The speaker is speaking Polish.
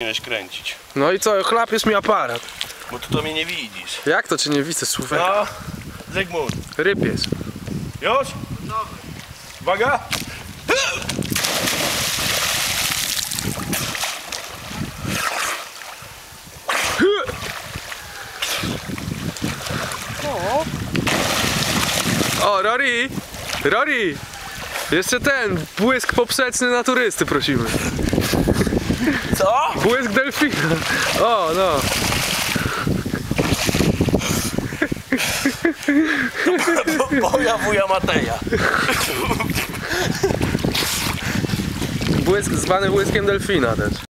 powinieneś kręcić. No i co, chlapiesz mi aparat. Bo ty to mnie nie widzisz. Jak to, czy nie widzę, słuchaj? No, Zygmunt. Rypiesz. Już? Uwaga! O, Rory! Rory! Jeszcze ten, błysk poprzeczny na turysty prosimy. Co? Błysk delfina. O, no. Moja wuja Mateja. Błysk zwany błyskiem delfina też.